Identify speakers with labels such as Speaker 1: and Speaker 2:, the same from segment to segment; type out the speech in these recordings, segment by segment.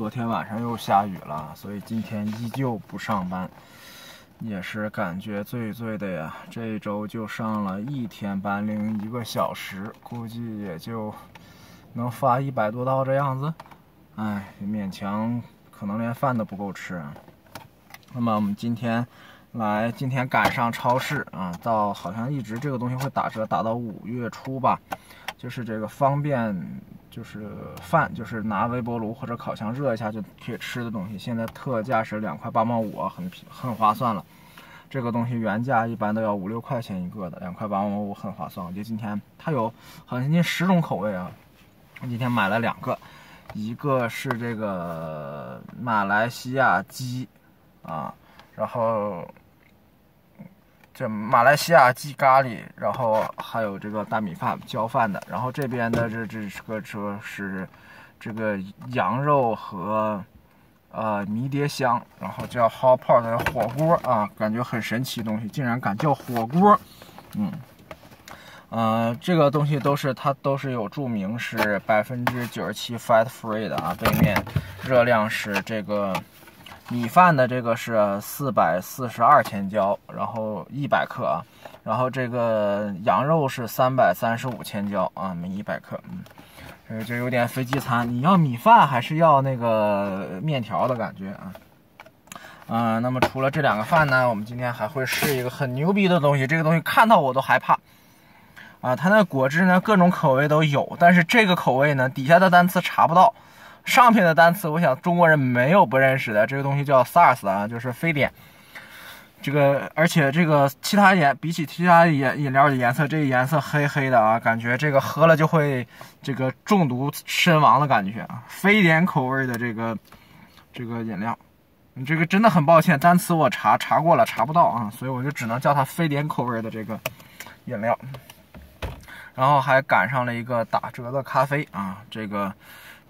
Speaker 1: 昨天晚上又下雨了，所以今天依旧不上班，也是感觉醉醉的呀。这周就上了一天班，零一个小时，估计也就能发一百多刀这样子。哎，勉强，可能连饭都不够吃。那么我们今天来，今天赶上超市啊，到好像一直这个东西会打折，打到五月初吧。就是这个方便，就是饭，就是拿微波炉或者烤箱热一下就可以吃的东西。现在特价是两块八毛五啊，很很划算了。这个东西原价一般都要五六块钱一个的，两块八毛五很划算。我觉得今天它有好像近十种口味啊，我今天买了两个，一个是这个马来西亚鸡啊，然后。这马来西亚鸡咖喱，然后还有这个大米饭浇饭的，然后这边的这这这个车是这个羊肉和呃迷迭香，然后叫 hot pot 火锅啊，感觉很神奇东西，竟然敢叫火锅，嗯，呃，这个东西都是它都是有注明是百分之九十七 fat free 的啊，背面热量是这个。米饭的这个是四百四十二千焦，然后一百克啊，然后这个羊肉是三百三十五千焦啊，每一百克，嗯，这有点飞机餐，你要米饭还是要那个面条的感觉啊？嗯，那么除了这两个饭呢，我们今天还会试一个很牛逼的东西，这个东西看到我都害怕啊，它那果汁呢各种口味都有，但是这个口味呢底下的单词查不到。上面的单词，我想中国人没有不认识的。这个东西叫 SARS 啊，就是非典。这个，而且这个其他颜比起其他饮饮料的颜色，这个颜色黑黑的啊，感觉这个喝了就会这个中毒身亡的感觉啊。非典口味的这个这个饮料，你这个真的很抱歉，单词我查查过了，查不到啊，所以我就只能叫它非典口味的这个饮料。然后还赶上了一个打折的咖啡啊，这个。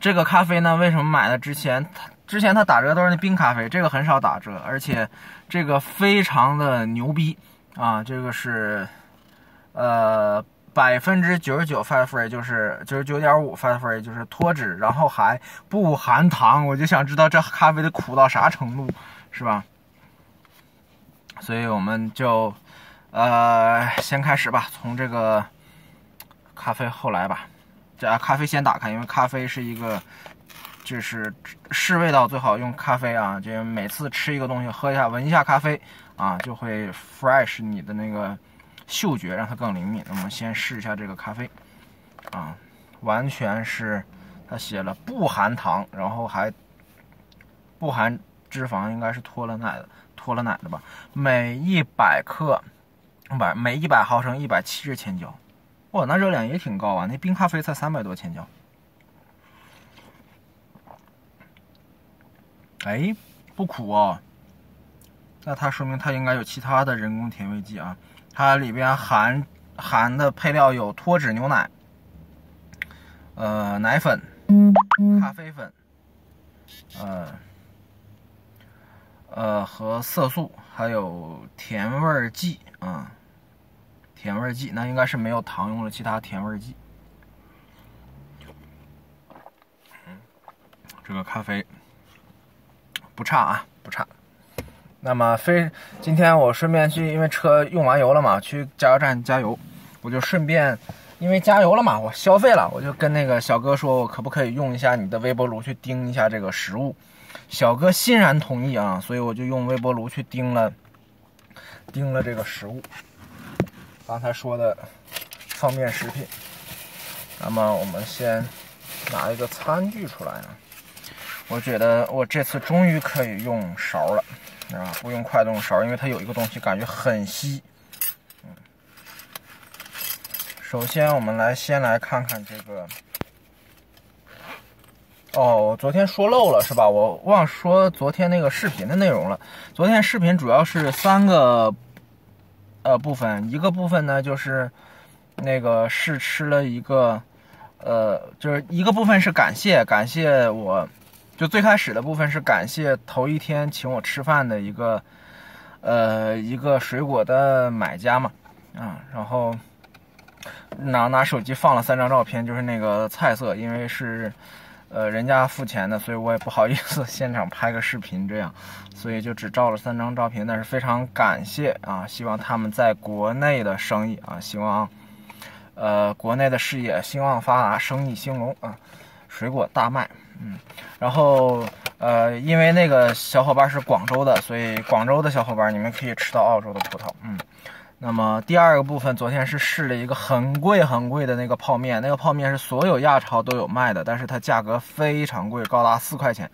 Speaker 1: 这个咖啡呢？为什么买的之前它之前它打折都是那冰咖啡，这个很少打折，而且这个非常的牛逼啊！这个是呃百分之九十九 fat free，就是九十九点五 fat free，就是脱脂，然后还不含糖。我就想知道这咖啡得苦到啥程度，是吧？所以我们就呃先开始吧，从这个咖啡后来吧。这咖啡先打开，因为咖啡是一个，就是试味道最好用咖啡啊。就每次吃一个东西，喝一下，闻一下咖啡啊，就会 fresh 你的那个嗅觉，让它更灵敏。那么先试一下这个咖啡啊，完全是它写了不含糖，然后还不含脂肪，应该是脱了奶的，脱了奶的吧。每一百克，不，每一百毫升一百七十千焦。哇，那热量也挺高啊！那冰咖啡才三百多千焦。哎，不苦哦。那它说明它应该有其他的人工甜味剂啊。它里边含含的配料有脱脂牛奶、呃奶粉、咖啡粉、呃呃和色素，还有甜味剂啊。甜味剂，那应该是没有糖，用了其他甜味剂。嗯这个咖啡不差啊，不差。那么非今天我顺便去，因为车用完油了嘛，去加油站加油，我就顺便因为加油了嘛，我消费了，我就跟那个小哥说，我可不可以用一下你的微波炉去叮一下这个食物？小哥欣然同意啊，所以我就用微波炉去叮了，叮了这个食物。刚才说的方便食品，那么我们先拿一个餐具出来啊。我觉得我这次终于可以用勺了啊，不用筷子用勺，因为它有一个东西感觉很稀。嗯，首先我们来先来看看这个。哦，我昨天说漏了是吧？我忘说昨天那个视频的内容了。昨天视频主要是三个。呃，部分一个部分呢，就是那个试吃了一个，呃，就是一个部分是感谢感谢我，就最开始的部分是感谢头一天请我吃饭的一个，呃，一个水果的买家嘛，啊，然后拿拿手机放了三张照片，就是那个菜色，因为是呃，人家付钱的，所以我也不好意思现场拍个视频这样，所以就只照了三张照片。但是非常感谢啊，希望他们在国内的生意啊，希望呃国内的事业兴旺发达，生意兴隆啊，水果大卖，嗯，然后呃，因为那个小伙伴是广州的，所以广州的小伙伴你们可以吃到澳洲的葡萄，嗯。那么第二个部分，昨天是试了一个很贵很贵的那个泡面，那个泡面是所有亚超都有卖的，但是它价格非常贵，高达四块钱。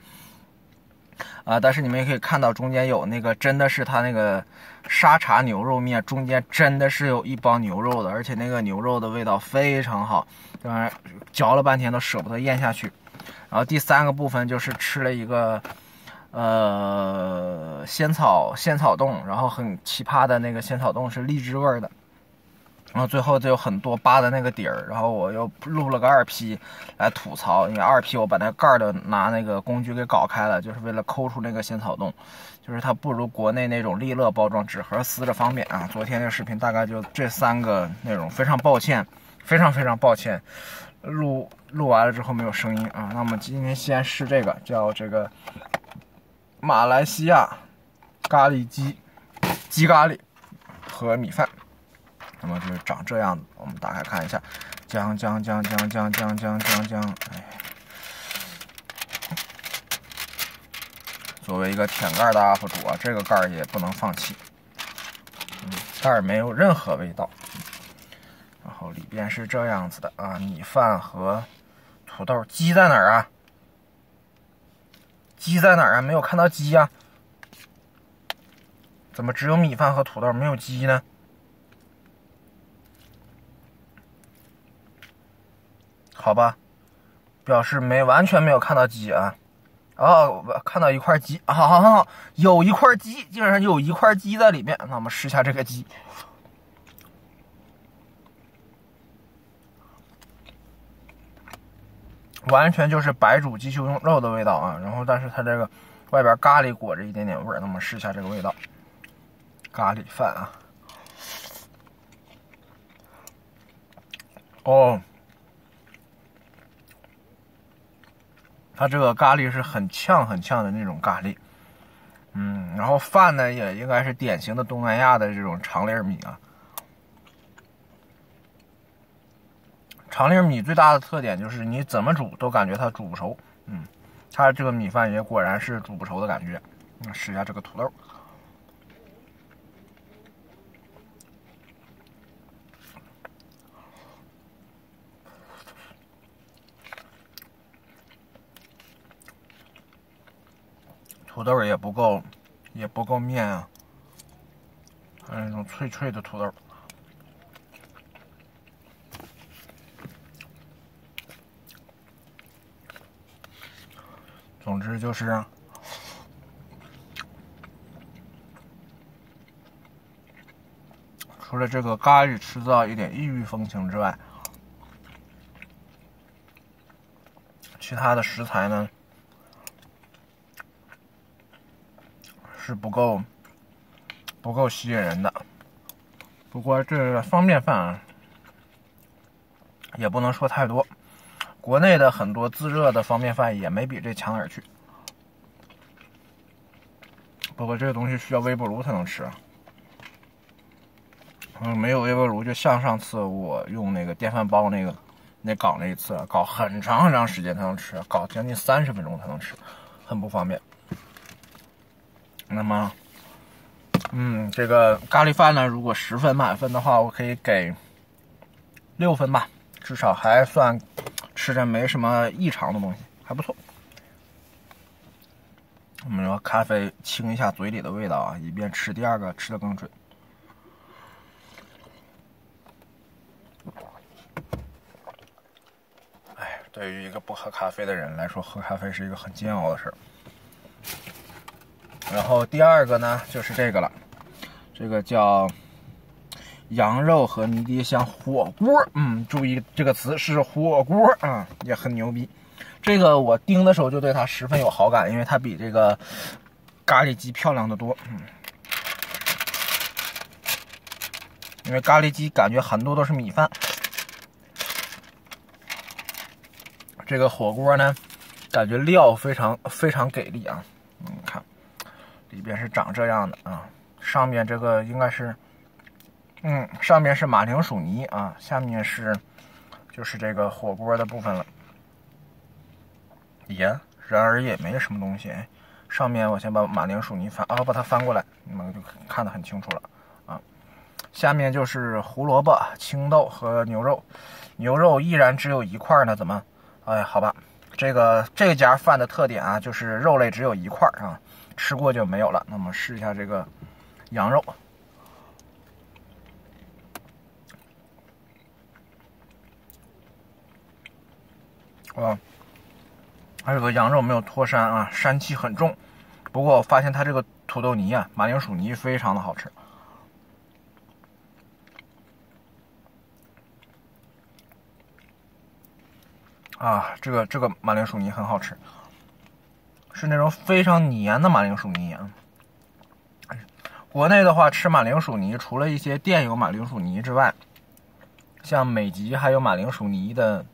Speaker 1: 啊，但是你们也可以看到中间有那个，真的是它那个沙茶牛肉面，中间真的是有一包牛肉的，而且那个牛肉的味道非常好，当然嚼了半天都舍不得咽下去。然后第三个部分就是吃了一个。呃，仙草仙草冻，然后很奇葩的那个仙草冻是荔枝味的，然后最后就有很多扒的那个底儿，然后我又录了个二 P 来吐槽，因为二 P 我把那盖儿的拿那个工具给搞开了，就是为了抠出那个仙草冻，就是它不如国内那种利乐包装纸盒撕着方便啊。昨天那个视频大概就这三个内容，非常抱歉，非常非常抱歉，录录完了之后没有声音啊。那么今天先试这个，叫这个。马来西亚咖喱鸡、鸡咖喱和米饭，那么就是长这样子。我们打开看一下，姜姜姜姜姜姜姜姜姜，哎，作为一个舔盖的 UP 主啊，这个盖也不能放弃。盖没有任何味道。然后里边是这样子的啊，米饭和土豆。鸡在哪儿啊？鸡在哪儿啊？没有看到鸡呀？怎么只有米饭和土豆，没有鸡呢？好吧，表示没完全没有看到鸡啊。哦，看到一块鸡，好好好，有一块鸡，竟然有一块鸡在里面。那我们试一下这个鸡。完全就是白煮鸡胸肉的味道啊，然后但是它这个外边咖喱裹着一点点味儿，那么试一下这个味道，咖喱饭啊，哦，它这个咖喱是很呛很呛的那种咖喱，嗯，然后饭呢也应该是典型的东南亚的这种长粒米啊。长粒米最大的特点就是你怎么煮都感觉它煮不熟，嗯，它这个米饭也果然是煮不熟的感觉。试一下这个土豆，土豆也不够，也不够面啊，还有那种脆脆的土豆。总之就是，除了这个咖喱吃到一点异域风情之外，其他的食材呢是不够不够吸引人的。不过这方便饭啊也不能说太多。国内的很多自热的方便饭也没比这强哪儿去，不过这个东西需要微波炉才能吃。嗯，没有微波炉就像上次我用那个电饭煲那个那搞那一次，搞很长很长时间才能吃，搞将近三十分钟才能吃，很不方便。那么，嗯，这个咖喱饭呢，如果十分满分的话，我可以给六分吧，至少还算。吃着没什么异常的东西，还不错。我们说咖啡清一下嘴里的味道啊，以便吃第二个吃的更准。哎，对于一个不喝咖啡的人来说，喝咖啡是一个很煎熬的事儿。然后第二个呢，就是这个了，这个叫。羊肉和迷迭香火锅，嗯，注意这个词是火锅啊，也很牛逼。这个我盯的时候就对它十分有好感，因为它比这个咖喱鸡漂亮的多。嗯，因为咖喱鸡感觉很多都是米饭，这个火锅呢感觉料非常非常给力啊！你看，里边是长这样的啊，上面这个应该是，嗯，上面是马铃薯泥啊，下面是就是这个火锅的部分了。也，然而也没什么东西。上面我先把马铃薯泥翻，啊，把它翻过来，你们就看得很清楚了啊。下面就是胡萝卜、青豆和牛肉，牛肉依然只有一块呢，怎么？哎，好吧，这个这家饭的特点啊，就是肉类只有一块啊，吃过就没有了。那么试一下这个羊肉，啊。它这个羊肉没有脱膻啊，膻气很重。不过我发现它这个土豆泥啊，马铃薯泥非常的好吃。啊，这个这个马铃薯泥很好吃，是那种非常黏的马铃薯泥啊。国内的话吃马铃薯泥，除了一些店有马铃薯泥之外，像美极还有马铃薯泥的。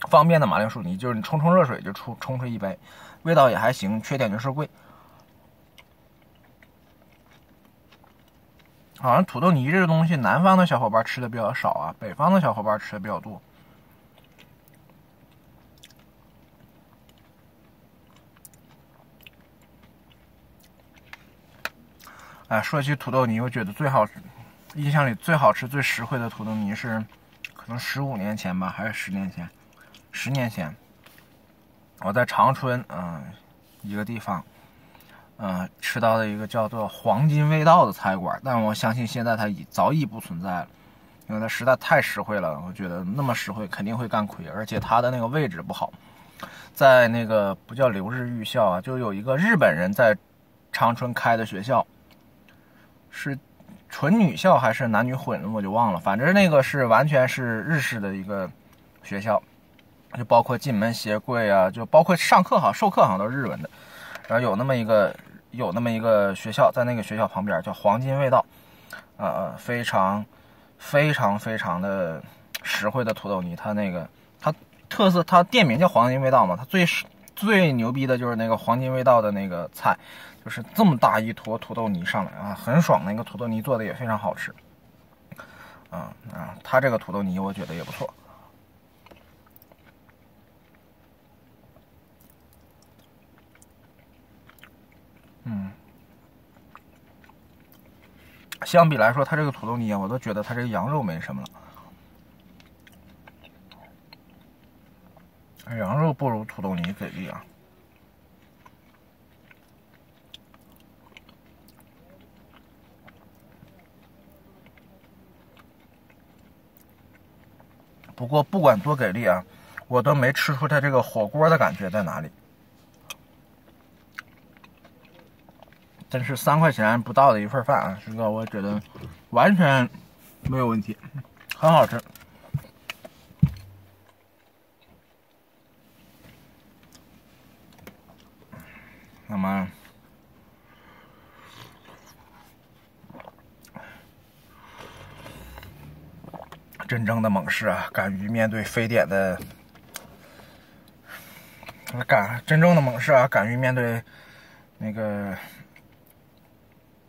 Speaker 1: 方便的马铃薯泥就是你冲冲热水就冲冲出一杯，味道也还行，缺点就是贵。好像土豆泥这个东西，南方的小伙伴吃的比较少啊，北方的小伙伴吃的比较多。哎，说起土豆泥，我觉得最好，印象里最好吃、最实惠的土豆泥是，可能十五年前吧，还是十年前。十年前，我在长春，嗯，一个地方，嗯，吃到的一个叫做“黄金味道”的菜馆，但我相信现在它已早已不存在了，因为它实在太实惠了。我觉得那么实惠肯定会干亏，而且它的那个位置不好，在那个不叫留日预校啊，就有一个日本人在长春开的学校，是纯女校还是男女混，我就忘了，反正那个是完全是日式的一个学校。就包括进门鞋柜啊，就包括上课哈，授课好像都是日文的。然后有那么一个有那么一个学校，在那个学校旁边叫黄金味道，呃，非常非常非常的实惠的土豆泥。它那个它特色，它店名叫黄金味道嘛。它最最牛逼的就是那个黄金味道的那个菜，就是这么大一坨土豆泥上来啊，很爽。那个土豆泥做的也非常好吃。啊啊，它这个土豆泥我觉得也不错。相比来说，它这个土豆泥啊，我都觉得它这个羊肉没什么了。羊肉不如土豆泥给力啊！不过不管多给力啊，我都没吃出它这个火锅的感觉在哪里。真是三块钱不到的一份饭啊！这个我觉得完全没有问题，很好吃。那么，真正的猛士啊，敢于面对非典的，敢真正的猛士啊，敢于面对那个。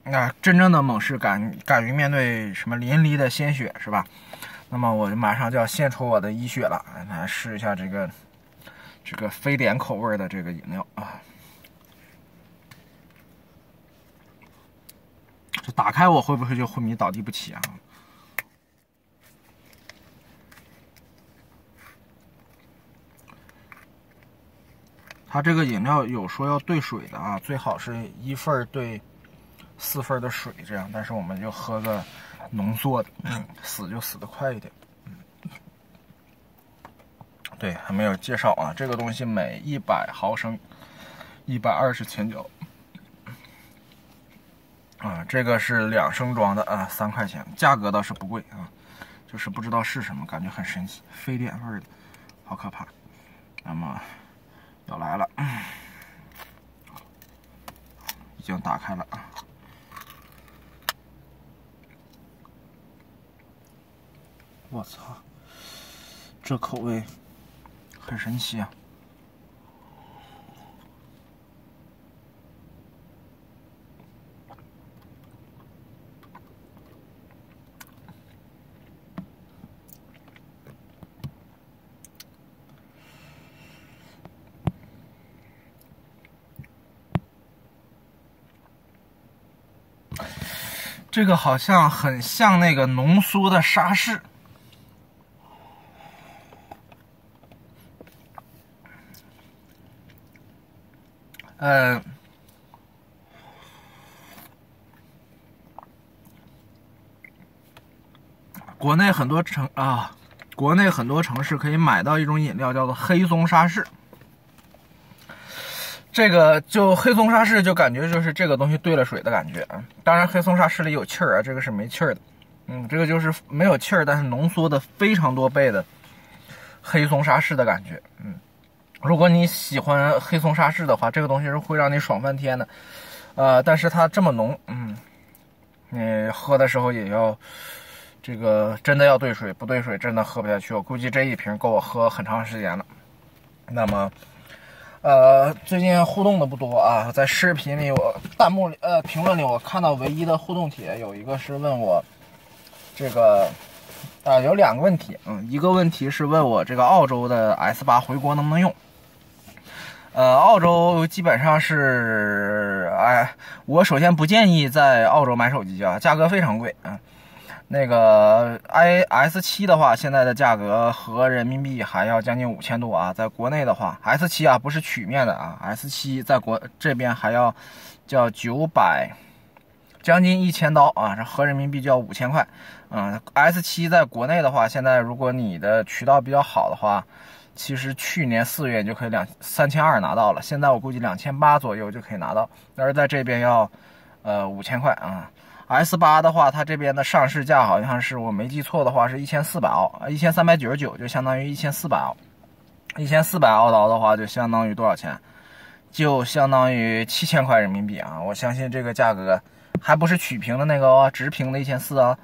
Speaker 1: 那真正的猛士敢敢于面对什么淋漓的鲜血是吧？那么我就马上就要献出我的医血了，来试一下这个这个非典口味的这个饮料啊！这打开我会不会就昏迷倒地不起啊？它这个饮料有说要兑水的啊，最好是一份兑。四份的水，这样，但是我们就喝个浓缩的，死就死的快一点。对，还没有介绍啊，这个东西每一百毫升一百二十钱角。啊，这个是两升装的啊，三块钱，价格倒是不贵啊，就是不知道是什么，感觉很神奇，非典味的，好可怕。那么要来了，已经打开了啊。我操这口味很神奇啊。这个好像很像那个浓缩的沙士。内很多城啊，国内很多城市可以买到一种饮料，叫做黑松沙士。这个就黑松沙士，就感觉就是这个东西兑了水的感觉啊。当然，黑松沙士里有气儿啊，这个是没气儿的。嗯，这个就是没有气儿，但是浓缩的非常多倍的黑松沙士的感觉。嗯。如果你喜欢黑松沙士的话，这个东西是会让你爽翻天的，呃，但是它这么浓，嗯，你喝的时候也要这个真的要兑水，不兑水真的喝不下去。我估计这一瓶够我喝很长时间了。那么，呃，最近互动的不多啊，在视频里我弹幕里呃评论里我看到唯一的互动帖有一个是问我这个。啊，有两个问题，嗯，一个问题是问我这个澳洲的 S 八回国能不能用。呃，澳洲基本上是，哎，我首先不建议在澳洲买手机啊，价格非常贵啊。那个 i S 七的话，现在的价格合人民币还要将近五千多啊。在国内的话，S 七啊不是曲面的啊，S 七在国这边还要叫九百，将近一千刀啊，这合人民币就要五千块。嗯，S 七在国内的话，现在如果你的渠道比较好的话。其实去年四月就可以两三千二拿到了，现在我估计两千八左右就可以拿到，但是在这边要，呃五千块啊。S 八的话，它这边的上市价好像是我没记错的话是一千四百澳，一千三百九十九就相当于一千四百澳，一千四百澳刀的话就相当于多少钱？就相当于七千块人民币啊！我相信这个价格还不是曲屏的那个哦，直屏的一千四啊。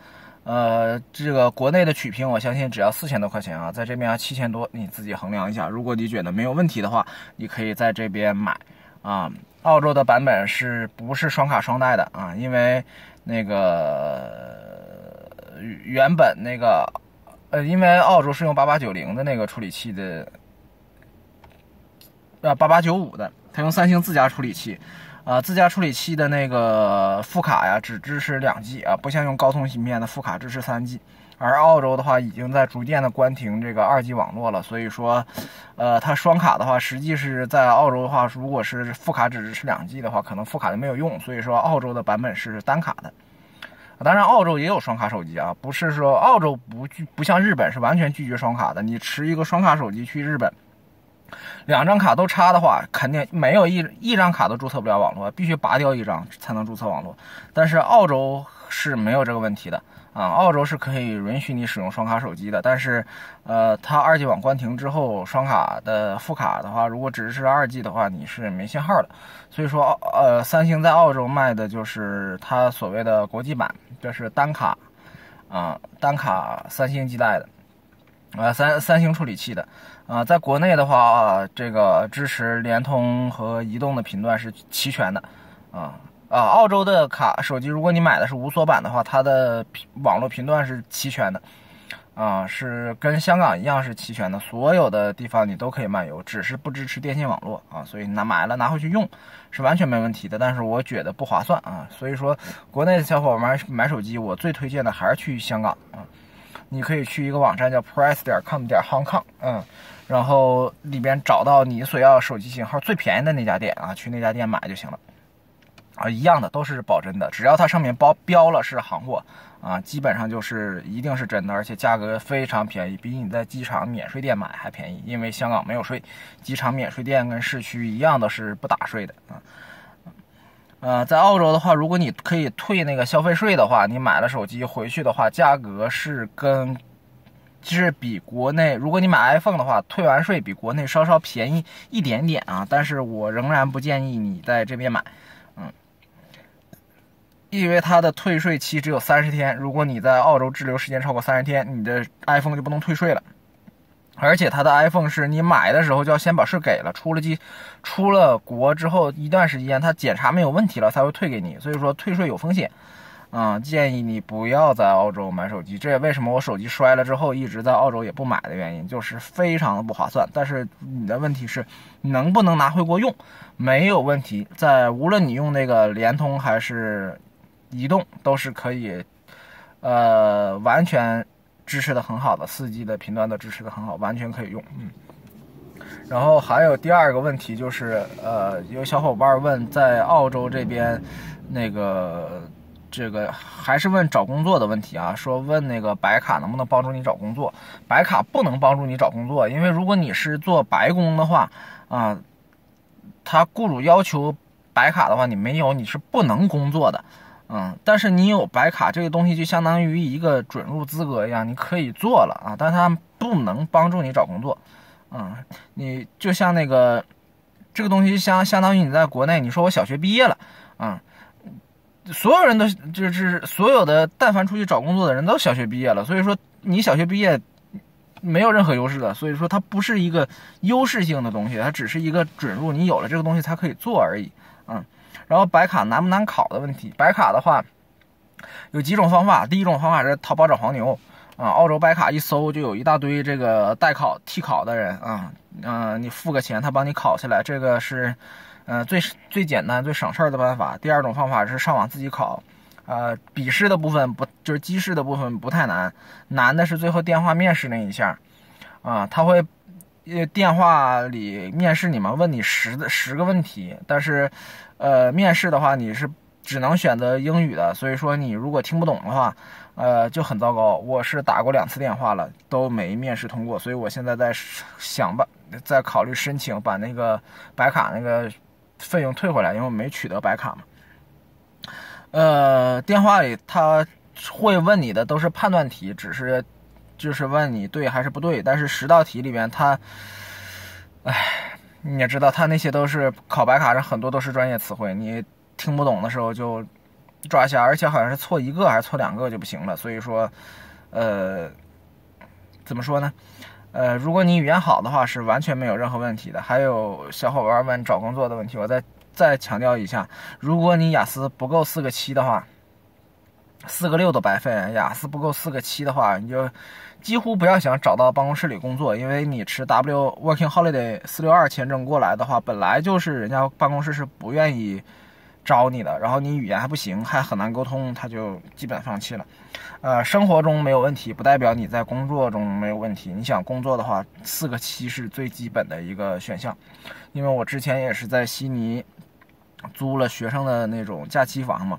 Speaker 1: 呃，这个国内的曲屏，我相信只要四千多块钱啊，在这边要七千多，你自己衡量一下。如果你觉得没有问题的话，你可以在这边买啊。澳洲的版本是不是双卡双待的啊？因为那个原本那个呃，因为澳洲是用八八九零的那个处理器的，呃，八八九五的，它用三星自家处理器。啊，自家处理器的那个副卡呀，只支持两 G 啊，不像用高通芯片的副卡支持三 G。而澳洲的话，已经在逐渐的关停这个二 G 网络了，所以说，呃，它双卡的话，实际是在澳洲的话，如果是副卡只支持两 G 的话，可能副卡就没有用。所以说，澳洲的版本是单卡的。当然，澳洲也有双卡手机啊，不是说澳洲不拒不像日本是完全拒绝双卡的。你持一个双卡手机去日本。两张卡都插的话，肯定没有一一张卡都注册不了网络，必须拔掉一张才能注册网络。但是澳洲是没有这个问题的啊，澳洲是可以允许你使用双卡手机的。但是，呃，它二 G 网关停之后，双卡的副卡的话，如果只是二 G 的话，你是没信号的。所以说，呃，三星在澳洲卖的就是它所谓的国际版，这是单卡啊，单卡三星基带的。啊，三三星处理器的，啊，在国内的话，这个支持联通和移动的频段是齐全的，啊啊，澳洲的卡手机，如果你买的是无锁版的话，它的网络频段是齐全的，啊，是跟香港一样是齐全的，所有的地方你都可以漫游，只是不支持电信网络啊，所以拿买了拿回去用是完全没问题的，但是我觉得不划算啊，所以说国内的小伙伴买手机，我最推荐的还是去香港啊。你可以去一个网站叫 price 点 com 点 Hong Kong，嗯，然后里边找到你所要手机型号最便宜的那家店啊，去那家店买就行了，啊，一样的都是保真的，只要它上面包标了是行货啊，基本上就是一定是真的，而且价格非常便宜，比你在机场免税店买还便宜，因为香港没有税，机场免税店跟市区一样都是不打税的啊。呃，在澳洲的话，如果你可以退那个消费税的话，你买了手机回去的话，价格是跟，其实比国内，如果你买 iPhone 的话，退完税比国内稍稍便宜一点点啊。但是我仍然不建议你在这边买，嗯，因为它的退税期只有三十天，如果你在澳洲滞留时间超过三十天，你的 iPhone 就不能退税了。而且它的 iPhone 是你买的时候就要先把税给了，出了机，出了国之后一段时间，它检查没有问题了才会退给你。所以说退税有风险，啊，建议你不要在澳洲买手机。这也为什么我手机摔了之后一直在澳洲也不买的原因，就是非常的不划算。但是你的问题是能不能拿回国用？没有问题，在无论你用那个联通还是移动都是可以，呃，完全支持的很好的，四 G 的频段都支持的很好，完全可以用。嗯。然后还有第二个问题就是，呃，有小伙伴问在澳洲这边，那个这个还是问找工作的问题啊，说问那个白卡能不能帮助你找工作？白卡不能帮助你找工作，因为如果你是做白工的话，啊，他雇主要求白卡的话，你没有你是不能工作的，嗯，但是你有白卡这个东西就相当于一个准入资格一样，你可以做了啊，但它不能帮助你找工作。嗯，你就像那个，这个东西相相当于你在国内，你说我小学毕业了，嗯，所有人都就是所有的但凡出去找工作的人都小学毕业了，所以说你小学毕业没有任何优势的，所以说它不是一个优势性的东西，它只是一个准入，你有了这个东西才可以做而已，嗯，然后白卡难不难考的问题，白卡的话有几种方法，第一种方法是淘宝找黄牛。啊，澳洲白卡一搜就有一大堆这个代考替考的人。啊，嗯，你付个钱，他帮你考下来，这个是，嗯，最最简单、最省事儿的办法。第二种方法是上网自己考，呃，笔试的部分不就是机试的部分不太难，难的是最后电话面试那一下，啊，他会，呃，电话里面试你们问你十十个问题，但是，呃，面试的话你是只能选择英语的，所以说你如果听不懂的话。呃，就很糟糕。我是打过两次电话了，都没面试通过，所以我现在在想办，在考虑申请把那个白卡那个费用退回来，因为我没取得白卡嘛。呃，电话里他会问你的都是判断题，只是就是问你对还是不对。但是十道题里边，他，哎，你也知道，他那些都是考白卡上很多都是专业词汇，你听不懂的时候就。抓瞎，而且好像是错一个还是错两个就不行了。所以说，呃，怎么说呢？呃，如果你语言好的话，是完全没有任何问题的。还有小伙伴问找工作的问题，我再再强调一下：如果你雅思不够四个七的话，四个六都白费。雅思不够四个七的话，你就几乎不要想找到办公室里工作，因为你持 W Working Holiday 四六二签证过来的话，本来就是人家办公室是不愿意。招你的，然后你语言还不行，还很难沟通，他就基本放弃了。呃，生活中没有问题，不代表你在工作中没有问题。你想工作的话，四个七是最基本的一个选项。因为我之前也是在悉尼租了学生的那种假期房嘛，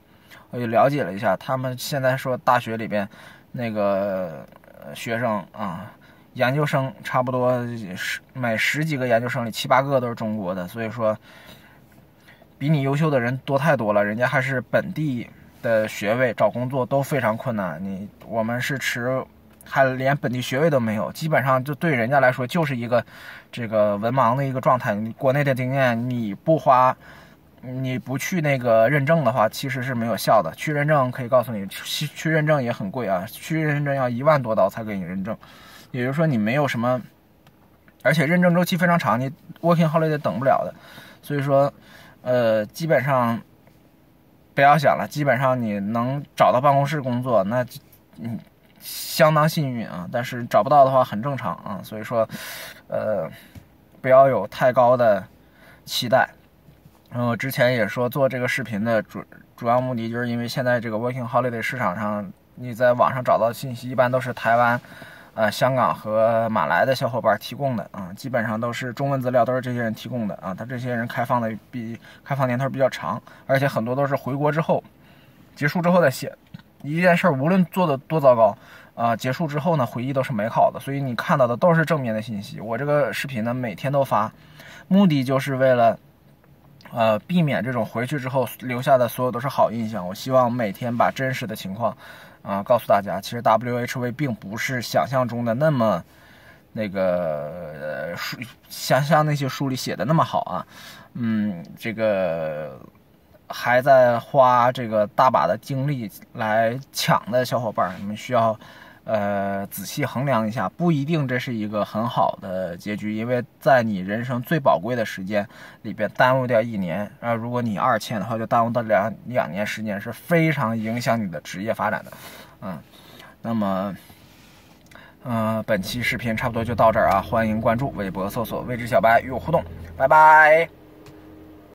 Speaker 1: 我就了解了一下，他们现在说大学里边那个学生啊，研究生差不多十每十几个研究生里七八个都是中国的，所以说。比你优秀的人多太多了，人家还是本地的学位，找工作都非常困难。你我们是持，还连本地学位都没有，基本上就对人家来说就是一个这个文盲的一个状态。国内的经验，你不花，你不去那个认证的话，其实是没有效的。去认证可以告诉你，去去认证也很贵啊，去认证要一万多刀才给你认证，也就是说你没有什么，而且认证周期非常长，你 working holiday 等不了的，所以说。呃，基本上不要想了。基本上你能找到办公室工作，那嗯相当幸运啊。但是找不到的话很正常啊。所以说，呃，不要有太高的期待。然后之前也说做这个视频的主主要目的，就是因为现在这个 working holiday 市场上，你在网上找到的信息一般都是台湾。呃，香港和马来的小伙伴提供的啊，基本上都是中文资料，都是这些人提供的啊。他这些人开放的比开放年头比较长，而且很多都是回国之后结束之后再写一件事，无论做的多糟糕啊，结束之后呢，回忆都是美好的。所以你看到的都是正面的信息。我这个视频呢，每天都发，目的就是为了呃避免这种回去之后留下的所有都是好印象。我希望每天把真实的情况。啊，告诉大家，其实 WHV 并不是想象中的那么那个书，想象那些书里写的那么好啊。嗯，这个还在花这个大把的精力来抢的小伙伴，你们需要。呃，仔细衡量一下，不一定这是一个很好的结局，因为在你人生最宝贵的时间里边耽误掉一年，啊，如果你二签的话，就耽误到两两年时间，是非常影响你的职业发展的。嗯，那么，嗯，本期视频差不多就到这儿啊，欢迎关注微博搜索“未知小白”与我互动，拜拜。